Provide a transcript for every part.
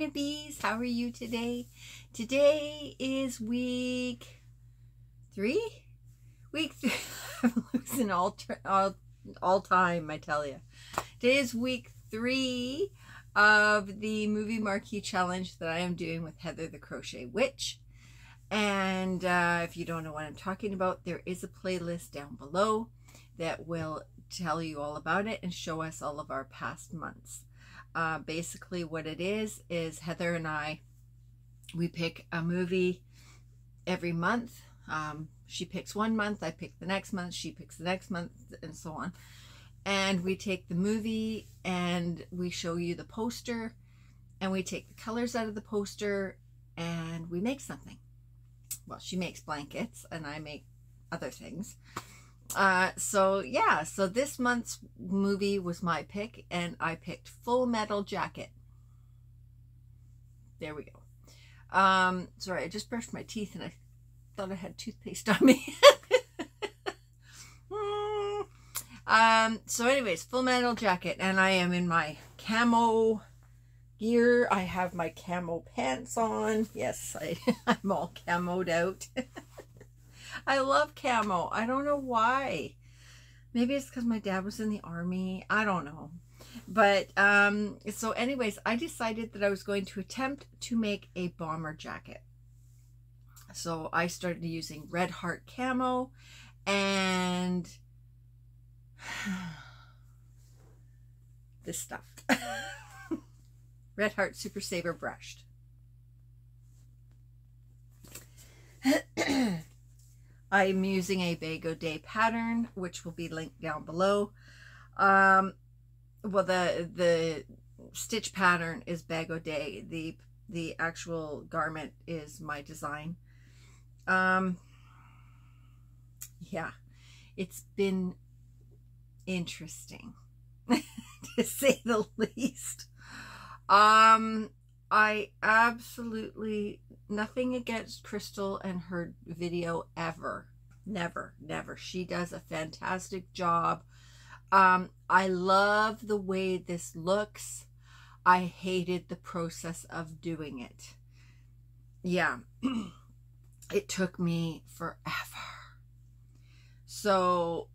wannabes. How are you today? Today is week three? Week three. I'm losing all, all, all time, I tell you. Today is week three of the movie marquee challenge that I am doing with Heather the Crochet Witch. And uh, if you don't know what I'm talking about, there is a playlist down below that will tell you all about it and show us all of our past months. Uh, basically, what it is is Heather and I, we pick a movie every month. Um, she picks one month, I pick the next month, she picks the next month, and so on. And we take the movie and we show you the poster, and we take the colors out of the poster, and we make something. Well, she makes blankets, and I make other things. Uh, so yeah, so this month's movie was my pick, and I picked Full Metal Jacket. There we go. Um, sorry, I just brushed my teeth and I thought I had toothpaste on me. um, so anyways, Full Metal Jacket, and I am in my camo gear. I have my camo pants on. Yes, I, I'm all camoed out. I love camo. I don't know why. Maybe it's because my dad was in the army. I don't know. But, um, so anyways, I decided that I was going to attempt to make a bomber jacket. So I started using Red Heart Camo and this stuff. Red Heart Super Saver Brushed. I'm using a Bag O' Day pattern, which will be linked down below. Um, well, the the stitch pattern is Bag O' Day. The the actual garment is my design. Um, yeah, it's been interesting to say the least. Um, I absolutely nothing against Crystal and her video ever. Never, never. She does a fantastic job. Um, I love the way this looks. I hated the process of doing it. Yeah, it took me forever. So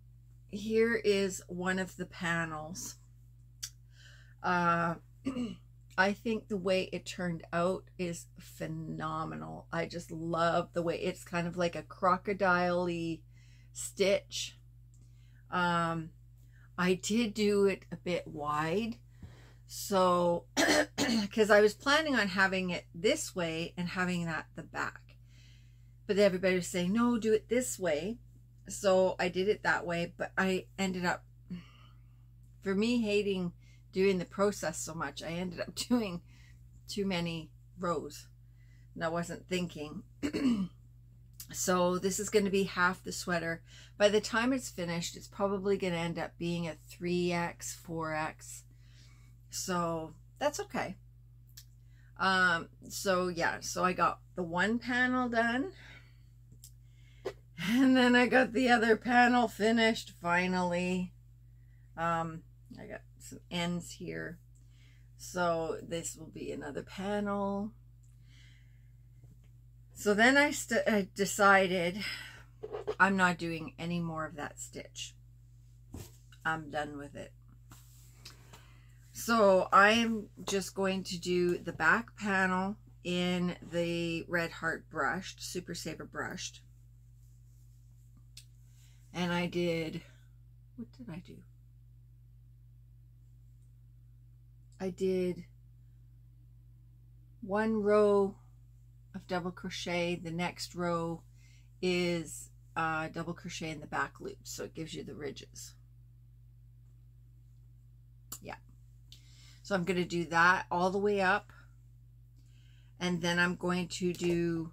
here is one of the panels. Uh, I think the way it turned out is phenomenal. I just love the way it's kind of like a crocodile stitch. Um, I did do it a bit wide. So, because I was planning on having it this way and having that the back. But everybody was saying, no, do it this way. So I did it that way, but I ended up, for me hating doing the process so much, I ended up doing too many rows and I wasn't thinking. so this is going to be half the sweater. By the time it's finished, it's probably going to end up being a 3X, 4X. So that's okay. Um, so yeah, so I got the one panel done. And then I got the other panel finished finally. Um, I got ends here. So this will be another panel. So then I, I decided I'm not doing any more of that stitch. I'm done with it. So I am just going to do the back panel in the Red Heart brushed, Super Saver brushed. And I did, what did I do? I did one row of double crochet. The next row is uh, double crochet in the back loop. So it gives you the ridges. Yeah. So I'm going to do that all the way up. And then I'm going to do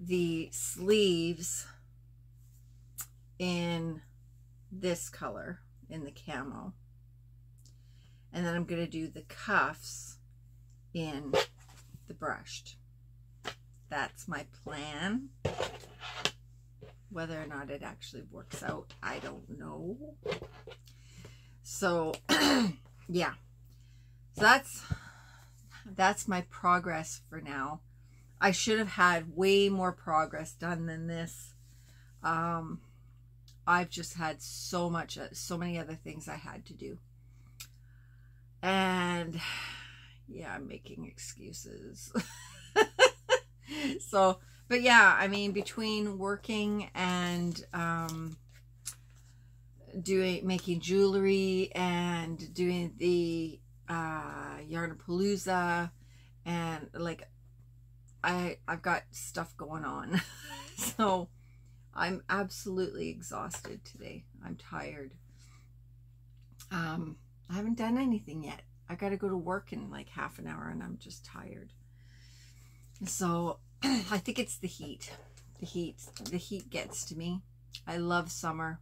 the sleeves in this color, in the camo. And then I'm going to do the cuffs in the brushed. That's my plan. Whether or not it actually works out, I don't know. So, yeah. So that's, that's my progress for now. I should have had way more progress done than this. Um, I've just had so much, uh, so many other things I had to do. And yeah, I'm making excuses. so, but yeah, I mean, between working and um, doing, making jewelry and doing the uh, Yarnapalooza and like, I, I've got stuff going on. so I'm absolutely exhausted today. I'm tired. Um, I haven't done anything yet. I got to go to work in like half an hour and I'm just tired. So I think it's the heat. The heat. The heat gets to me. I love summer,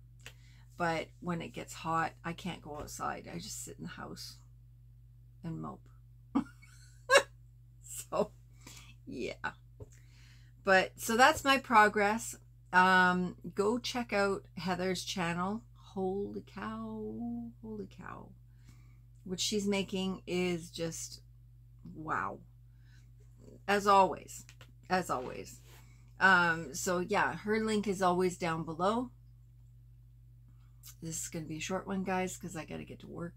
but when it gets hot, I can't go outside. I just sit in the house and mope. so, yeah. But so that's my progress. Um, go check out Heather's channel. Holy cow. Holy cow what she's making is just wow. As always, as always. Um, so yeah, her link is always down below. This is going to be a short one, guys, because I got to get to work.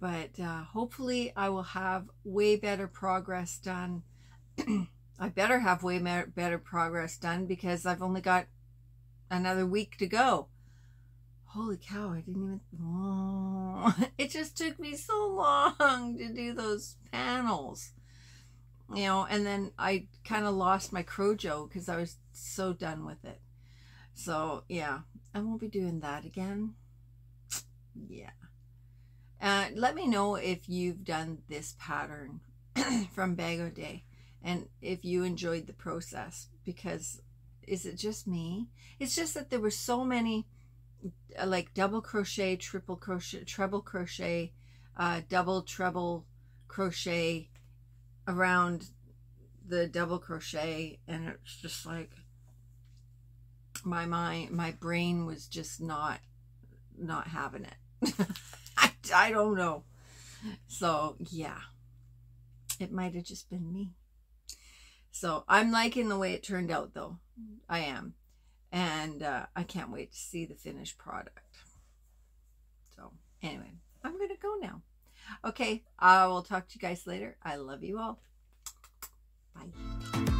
But uh, hopefully I will have way better progress done. I better have way better progress done because I've only got another week to go holy cow, I didn't even, oh, it just took me so long to do those panels, you know, and then I kind of lost my Crojo because I was so done with it. So yeah, I won't be doing that again. Yeah. Uh, let me know if you've done this pattern from Bag O' Day and if you enjoyed the process because is it just me? It's just that there were so many like double crochet, triple crochet, treble crochet, uh, double treble crochet around the double crochet. And it's just like my mind my brain was just not not having it. I, I don't know. So yeah. It might have just been me. So i'm liking the way it turned out though. I am and uh, I can't wait to see the finished product. So anyway, I'm going to go now. Okay, I will talk to you guys later. I love you all. Bye.